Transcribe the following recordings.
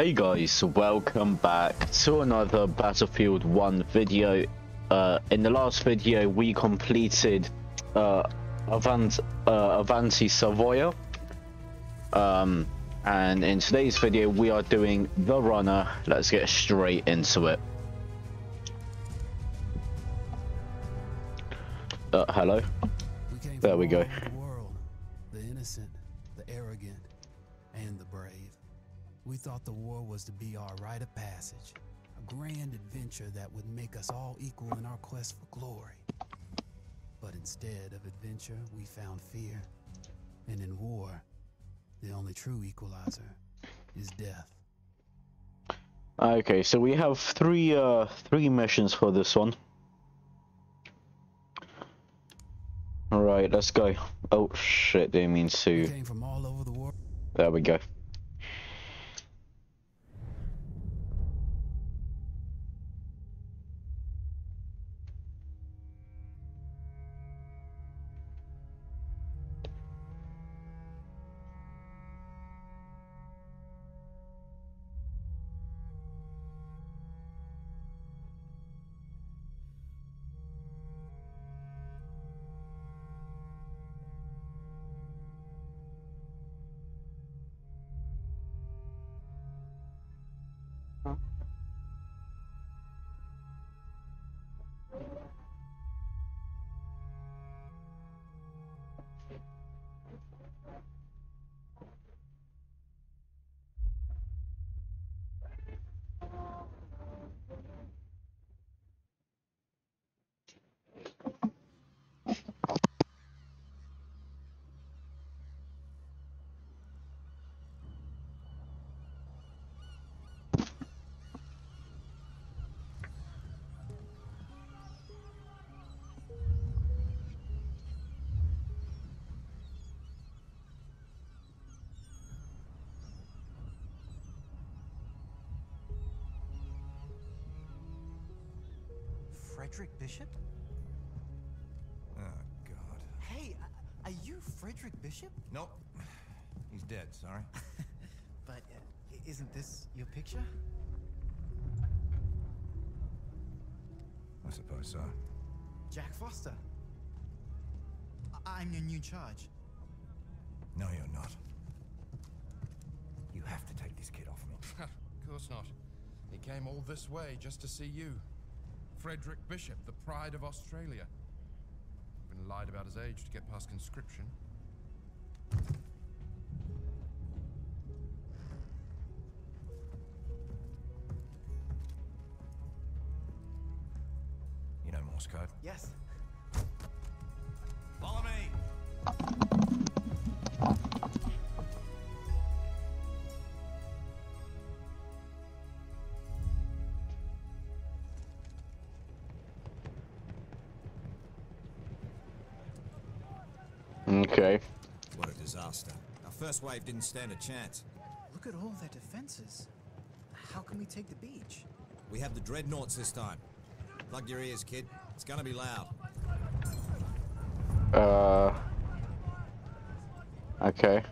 Hey guys, welcome back to another Battlefield 1 video. Uh, in the last video we completed uh, Avant uh, Avanti Savoia. Um, and in today's video we are doing The Runner. Let's get straight into it. Uh, hello? There we go. We thought the war was to be our rite of passage, a grand adventure that would make us all equal in our quest for glory. But instead of adventure, we found fear. And in war, the only true equalizer is death. Okay, so we have three uh three missions for this one. Alright, let's go. Oh shit, didn't mean We to. came from all over the world. There we go. Frederick Bishop? Oh, God. Hey, uh, are you Frederick Bishop? Nope. He's dead, sorry. But uh, isn't this your picture? I suppose so. Jack Foster. I- I'm your new charge. No, you're not. You have to take this kid off me. of course not. He came all this way just to see you. Frederick Bishop, the pride of Australia. Been lied about his age to get past conscription. Disaster. Our first wave didn't stand a chance. Look at all their defenses. How can we take the beach? We have the dreadnoughts this time. Plug your ears, kid. It's gonna be loud. Uh. Okay.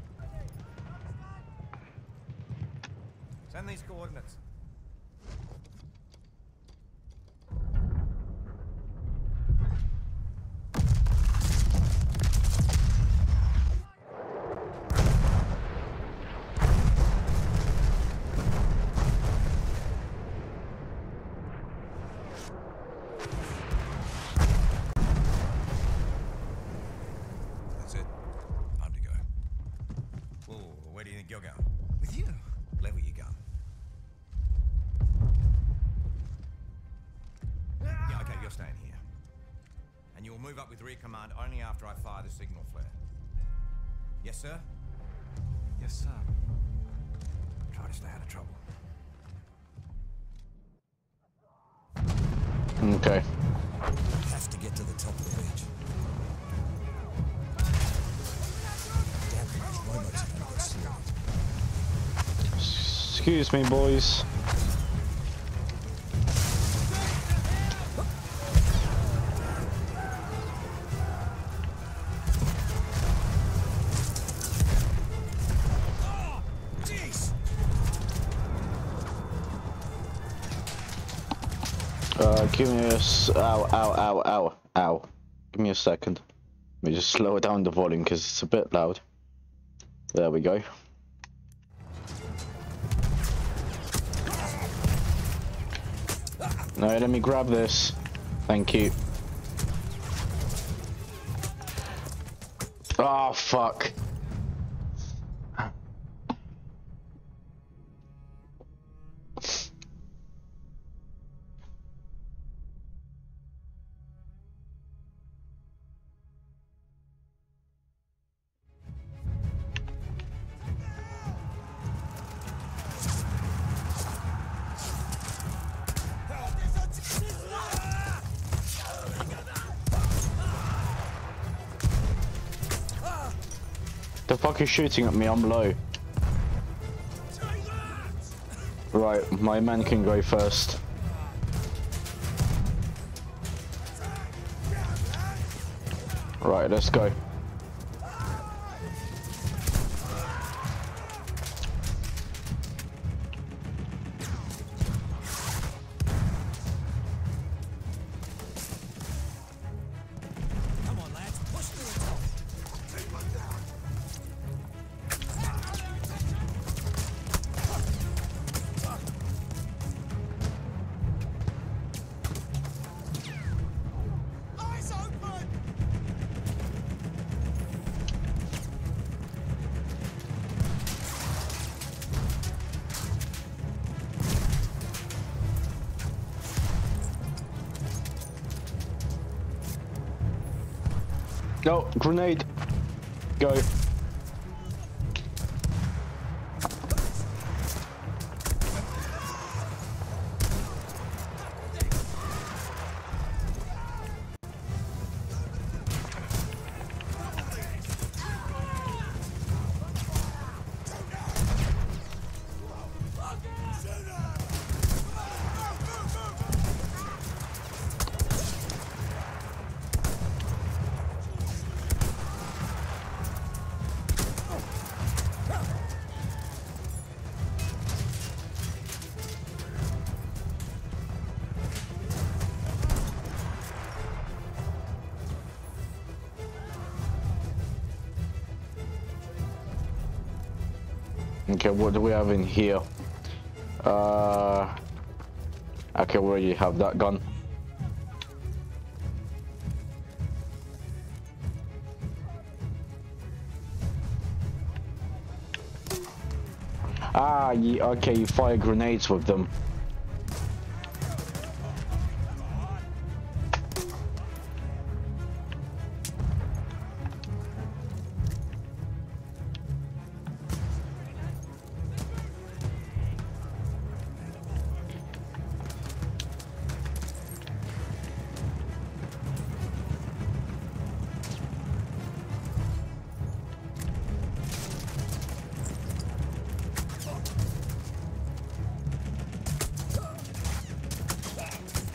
Move up with rear command only after I fire the signal flare. Yes, sir? Yes, sir. Try to stay out of trouble. Okay. Have to get to the top of the beach. Damn, these robots are gonna get slaughtered. Excuse me, boys. Give me a ow, ow, ow, ow, ow. Give me a second. Let me just slow down the volume because it's a bit loud. There we go. No, let me grab this. Thank you. Oh, fuck. Fuck is shooting at me? I'm low. Right, my man can go first. Right, let's go. No, grenade. Go. What do we have in here? Uh, we already have that gun. Ah, okay, you fire grenades with them.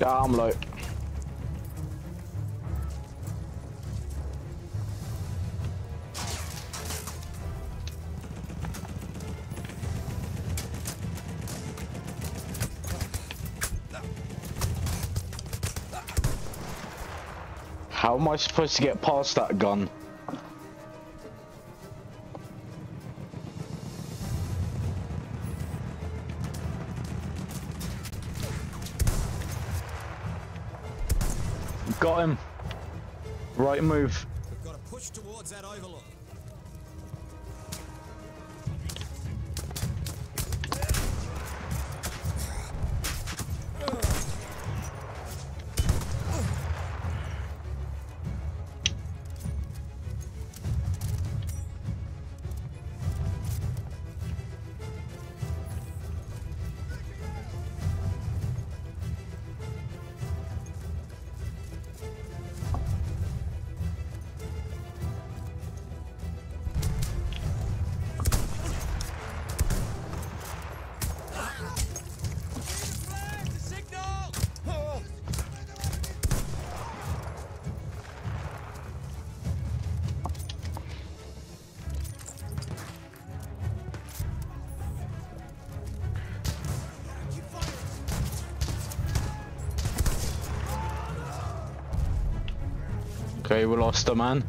Yeah, I'm low. How am I supposed to get past that gun? Right move. Okay, we lost a man.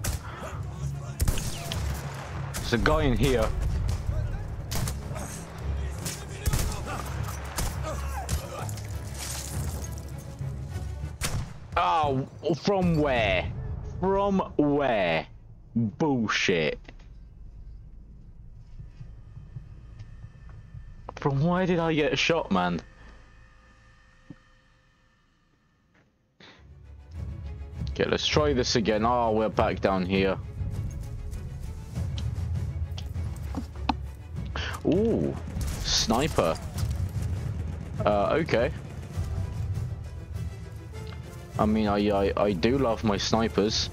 There's a guy in here. Oh, from where? From where? Bullshit. From where did I get shot, man? Okay, let's try this again. Oh, we're back down here. Ooh, sniper. Uh, okay. I mean, I, I, I do love my snipers.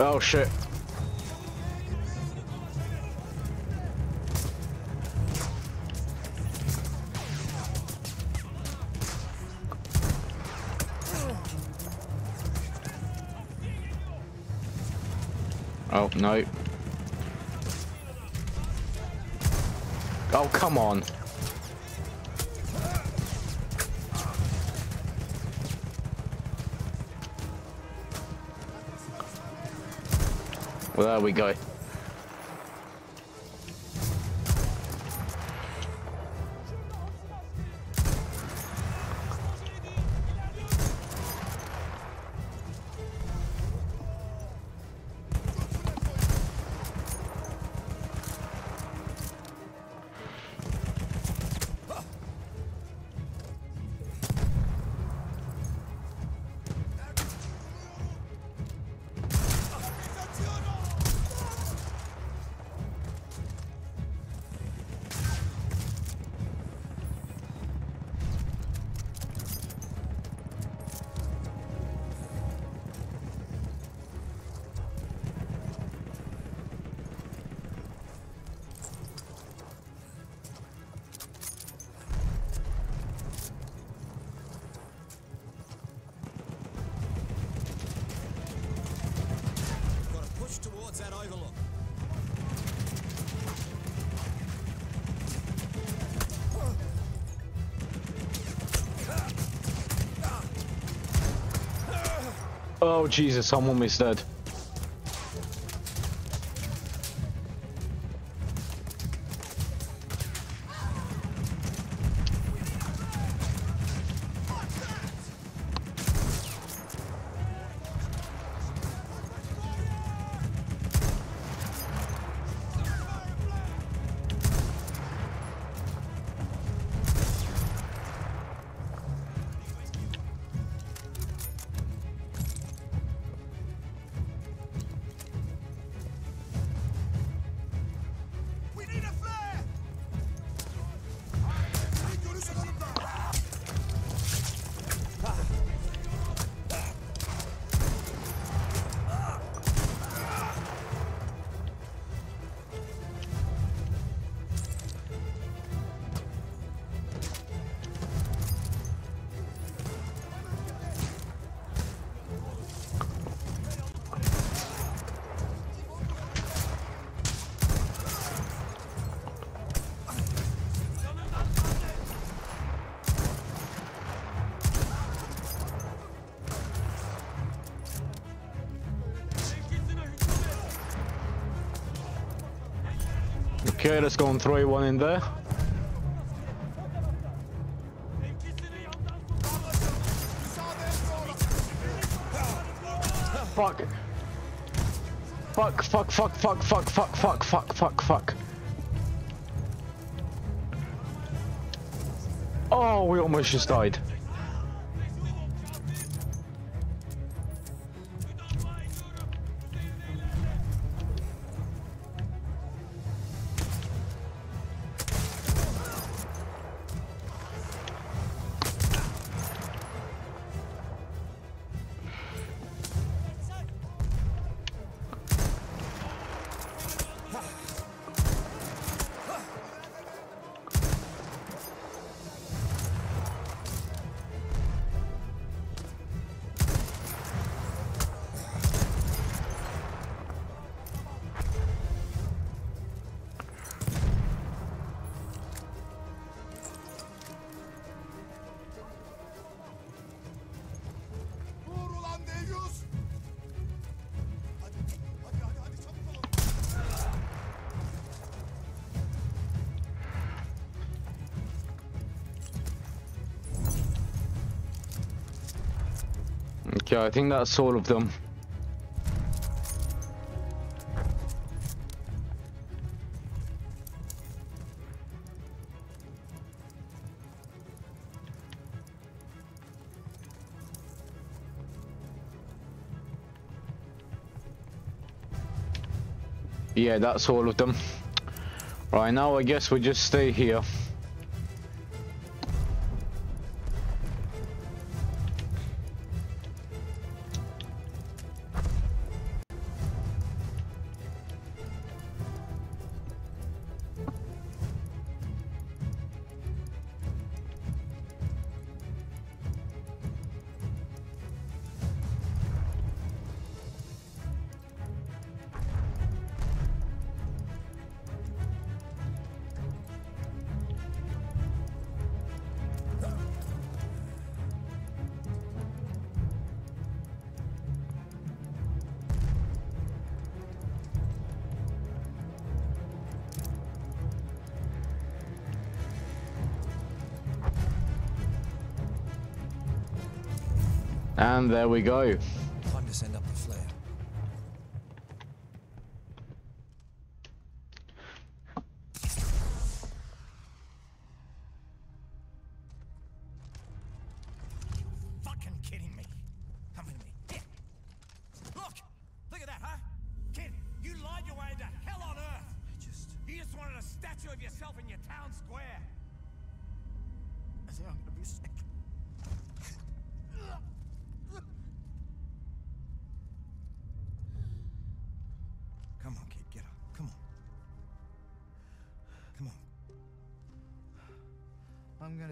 Oh shit. Oh, no. Oh, come on. We go. Oh, Jesus, I'm almost dead. Okay, let's go and throw one in there. Fuck. Fuck, fuck, fuck, fuck, fuck, fuck, fuck, fuck, fuck, fuck. Oh, we almost just died. Okay, I think that's all of them. Yeah, that's all of them. Right now, I guess we just stay here. There we go.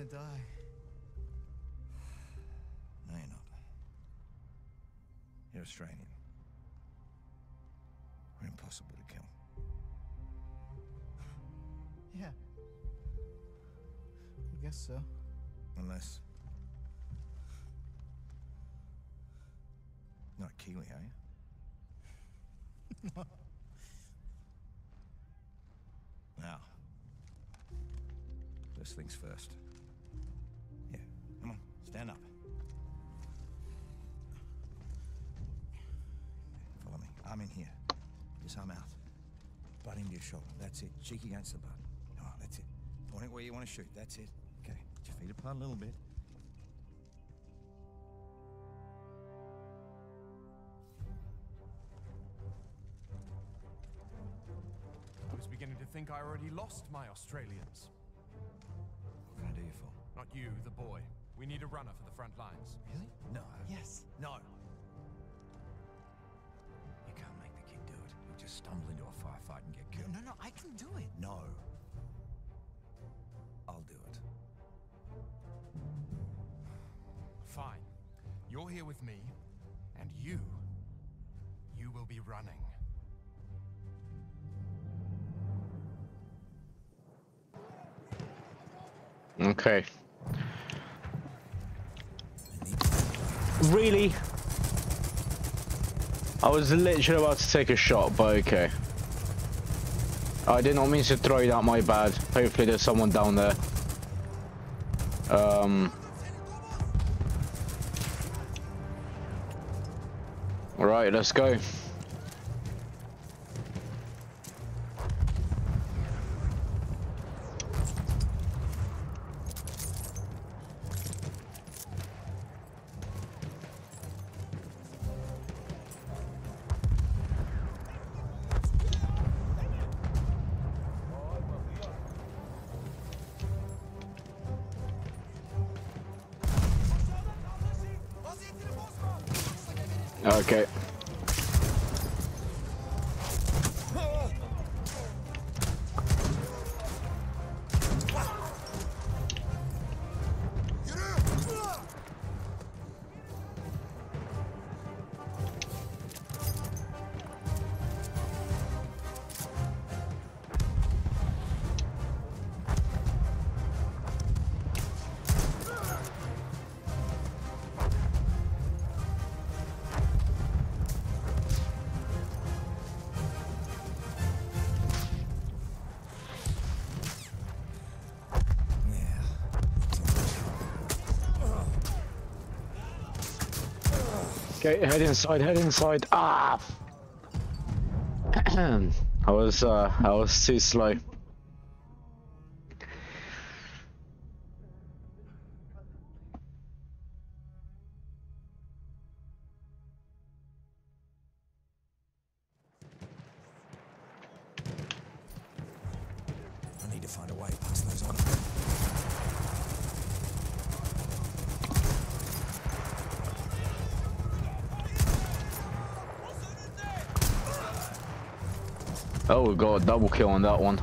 Die. No, you're not. You're Australian. We're impossible to kill. Yeah. I guess so. Unless. Not a Kiwi, are you? Now. First things first. Yeah, come on, stand up. Follow me. Arm in here. Just arm out. Butt into your shoulder. That's it. Cheek against the butt. All right, that's it. Point it where you want to shoot. That's it. Okay. Put your feet apart a little bit. I was beginning to think I already lost my Australians. What can I do you for? Not you, the boy. We need a runner for the front lines. Really? No. Yes. No. You can't make the kid do it. He'll just stumble into a firefight and get No, killed. no, no, I can do it. No. I'll do it. Fine. You're here with me, and you. You will be running. Okay. Really? I was literally about to take a shot, but okay. I did not mean to throw it out, my bad. Hopefully there's someone down there. Um... Alright, let's go. Okay, head inside, head inside. Ah! I was, uh, I was too slow. Got a double kill on that one.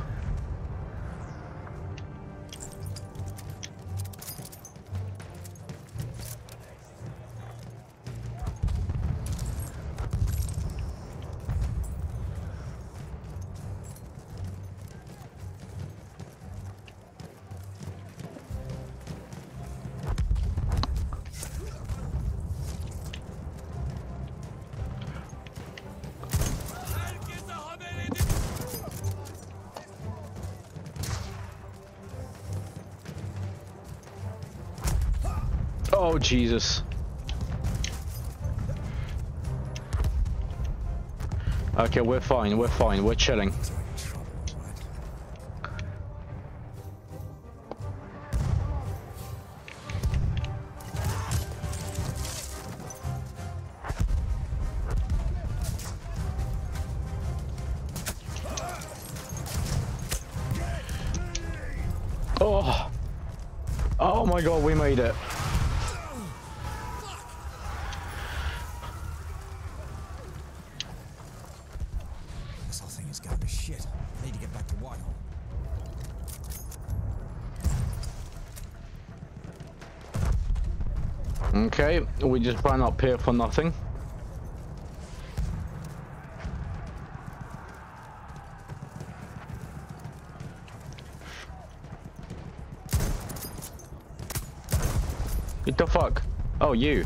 Oh, Jesus. Okay, we're fine, we're fine, we're chilling. Just ran up here for nothing. What the fuck? Oh, you.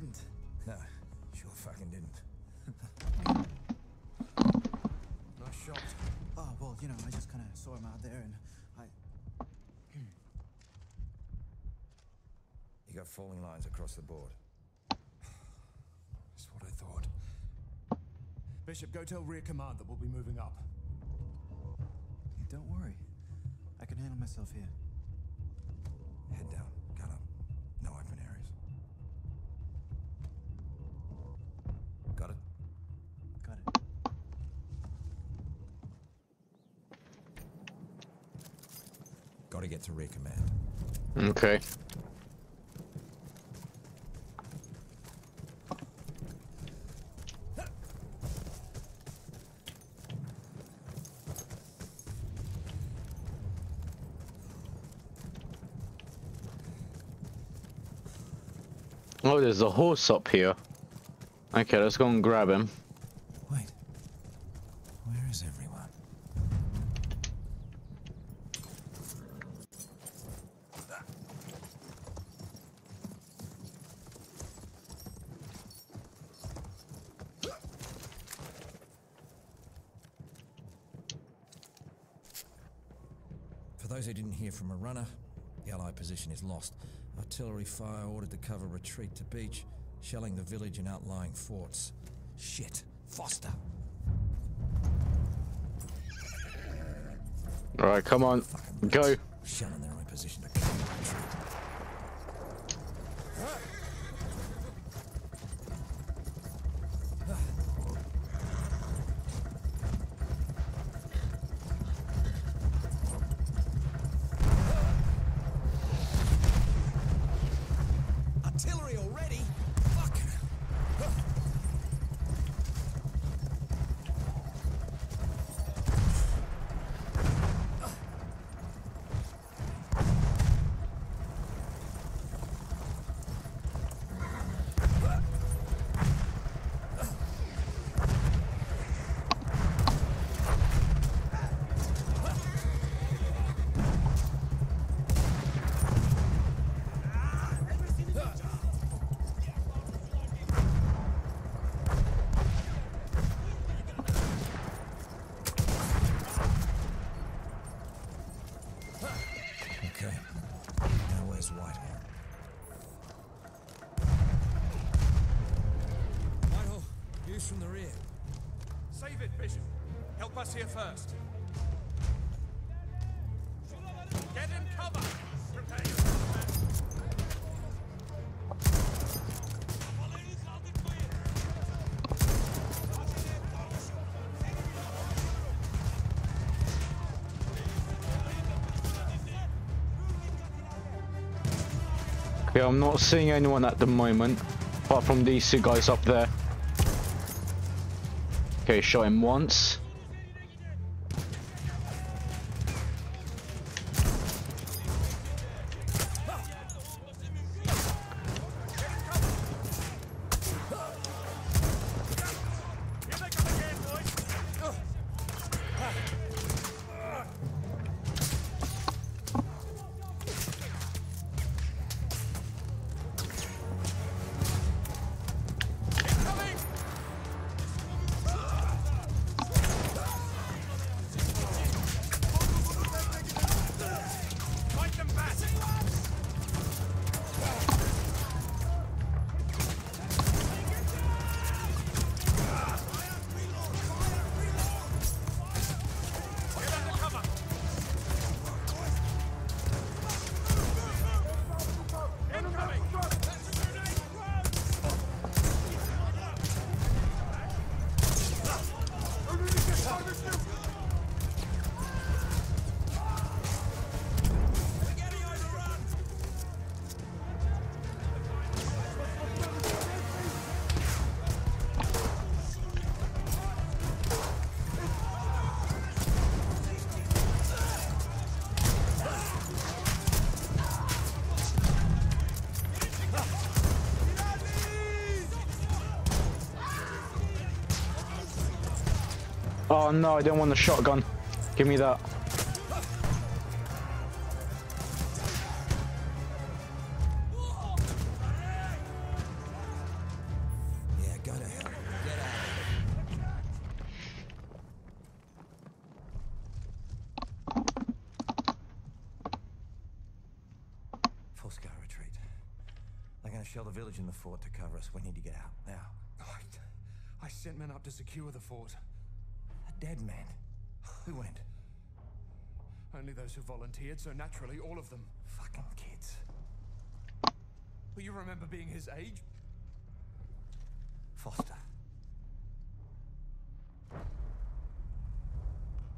Didn't. Nah, sure fucking didn't. Nice shot. Oh, well, you know, I just kind of saw him out there and I. You got falling lines across the board. That's what I thought. Bishop, go tell rear command that we'll be moving up. Don't worry. I can handle myself here. To rear command. Okay. Oh, there's a horse up here. Okay, let's go and grab him. Wait. Where is everyone? For those who didn't hear from a runner, the Allied position is lost. Artillery fire ordered to cover retreat to beach, shelling the village and outlying forts. Shit. Foster. Alright, come on. Go. Shelling their own position to cover us here first. Get in cover. Okay, I'm not seeing anyone at the moment, apart from these two guys up there. Okay, shot him once. Oh no, I don't want the shotgun. Give me that. Yeah, go to hell. Get out. Full scale retreat. They're going to shell the village and the fort to cover us. We need to get out now. I, I sent men up to secure the fort. Dead man. Who went? Only those who volunteered, so naturally, all of them. Fucking kids. But you remember being his age? Foster.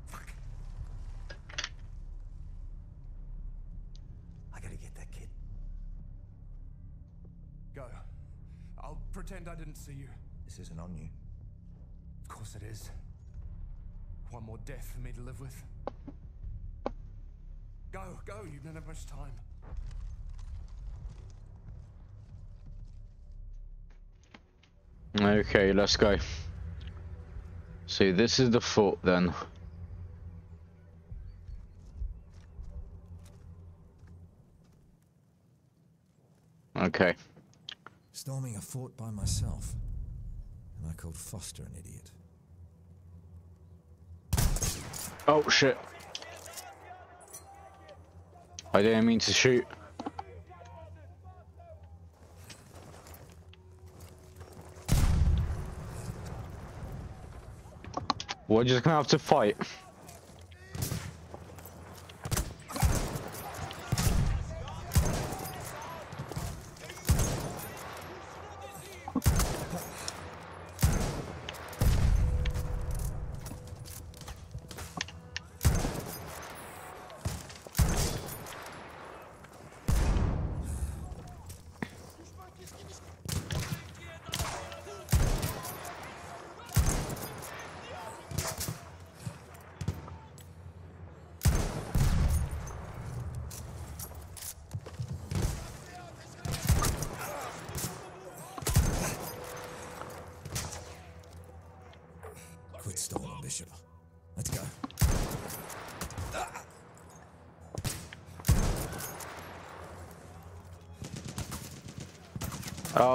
Fuck. I gotta get that kid. Go. I'll pretend I didn't see you. This isn't on you. Of course it is. One more death for me to live with. Go, go, you don't have much time. Okay, let's go. See, this is the fort then. Okay. Storming a fort by myself. And I called Foster an idiot. Oh shit. I didn't mean to shoot. We're just gonna have to fight.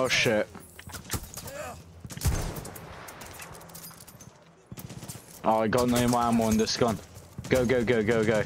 Oh shit. Oh, I got no ammo on this gun. Go, go, go, go, go.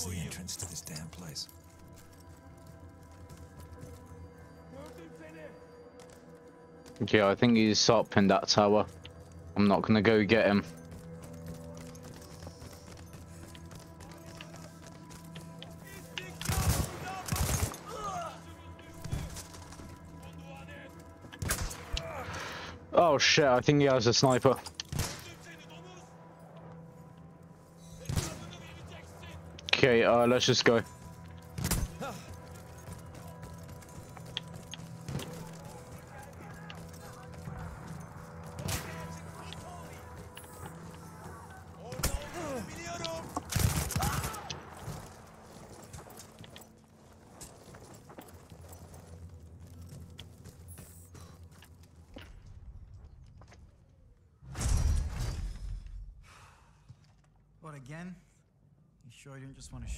Now, where's the entrance to this damn place? Okay, I think he's up in that tower. I'm not gonna go get him. Oh shit, I think he has a sniper. Okay, uh, let's just go.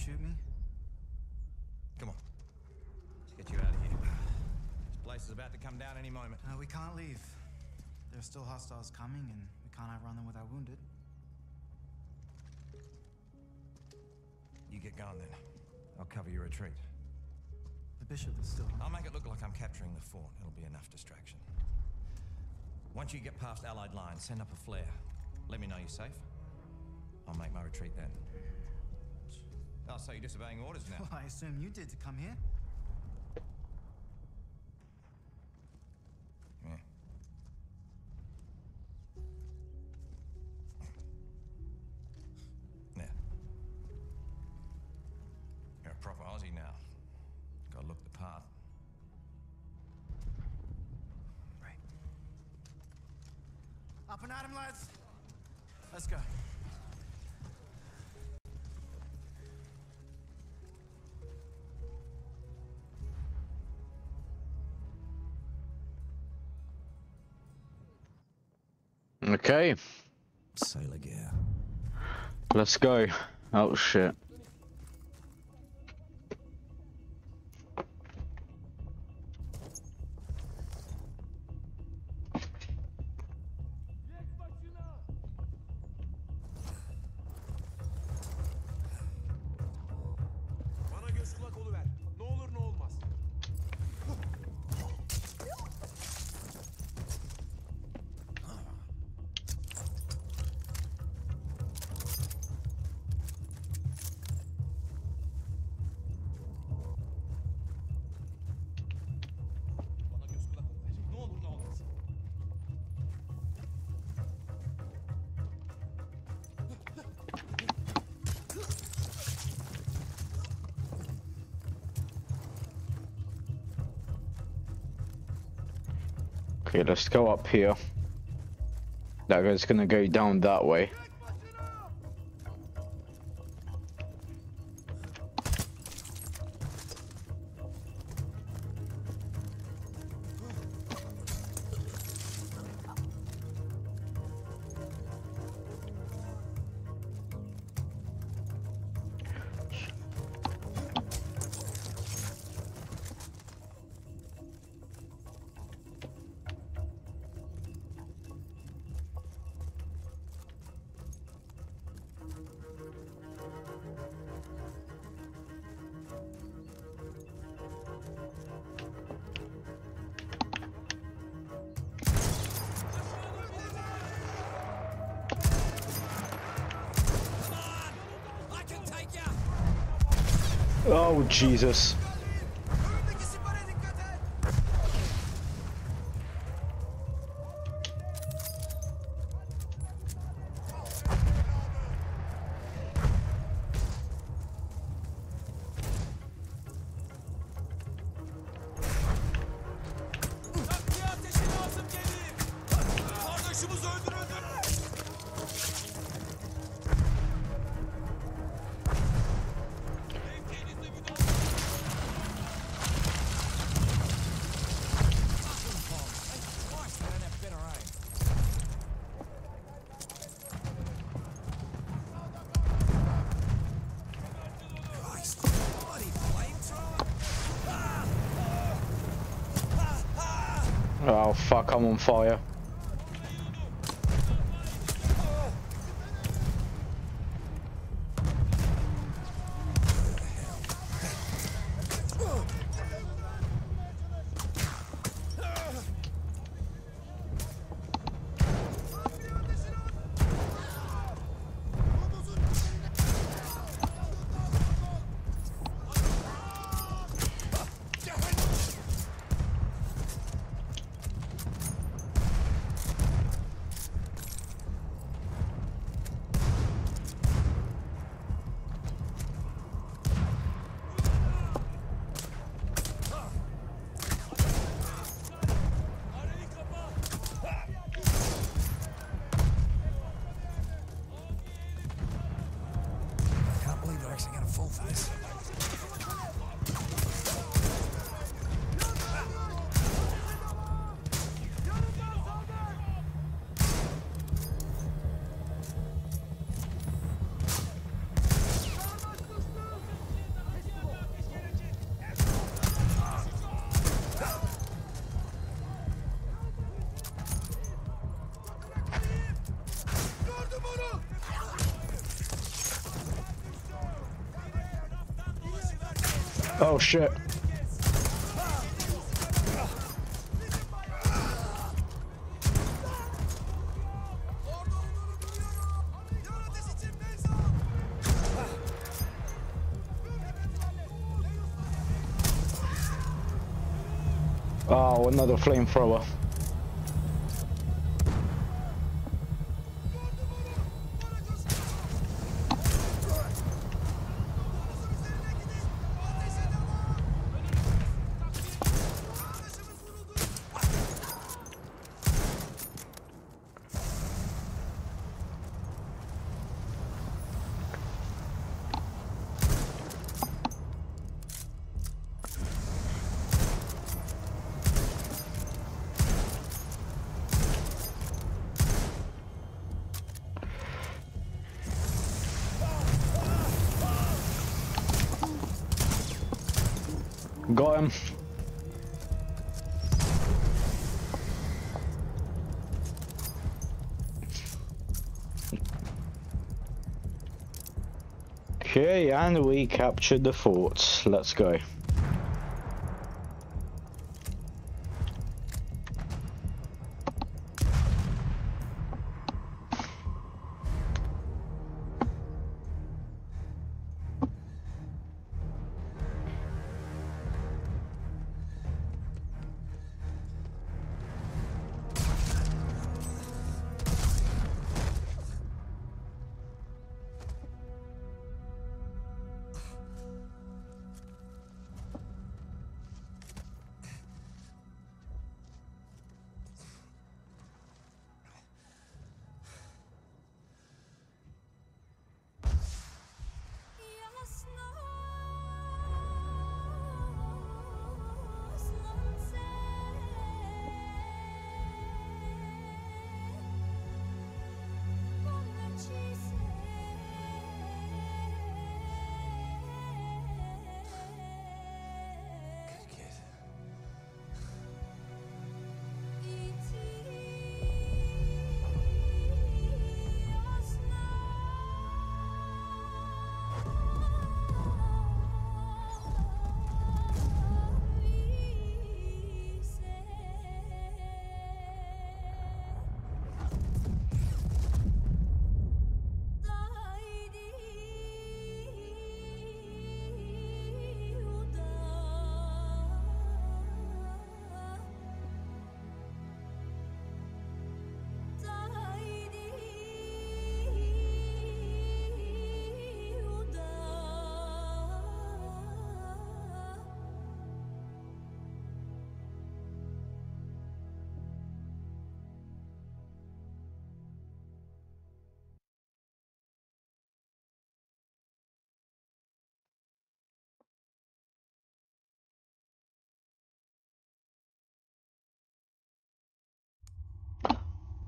Shoot me? Come on. Let's get you out of here. This place is about to come down any moment. Uh, we can't leave. There are still hostiles coming, and we can't outrun them with our wounded. You get going then. I'll cover your retreat. The bishop is still. I'll make it look like I'm capturing the fort. It'll be enough distraction. Once you get past Allied lines, send up a flare. Let me know you're safe. I'll make my retreat then. Oh, so you're disobeying orders now? Well, I assume you did to come here. Yeah. Yeah. You're a proper Aussie now. Gotta look the part. Right. Up and at him, lads. Let's go. Okay, Sailor gear. let's go. Oh shit. Let's go up here. That guy's gonna go down that way. Oh, Jesus. Oh, fuck, I'm on fire. Oh, shit. Oh, another flamethrower. Okay, and we captured the fort. Let's go.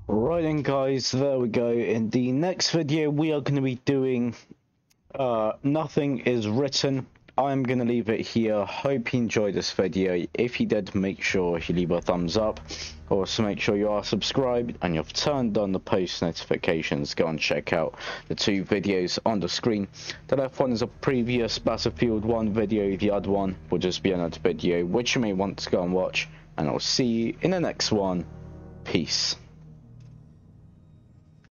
Right then guys, there we go. In the next video we are going to be doing uh, Nothing is Written. I'm going to leave it here. Hope you enjoyed this video. If you did, make sure you leave a thumbs up. Also make sure you are subscribed and you've turned on the post notifications. Go and check out the two videos on the screen. The left one is a previous Battlefield 1 video. The other one will just be another video which you may want to go and watch. And I'll see you in the next one. Peace.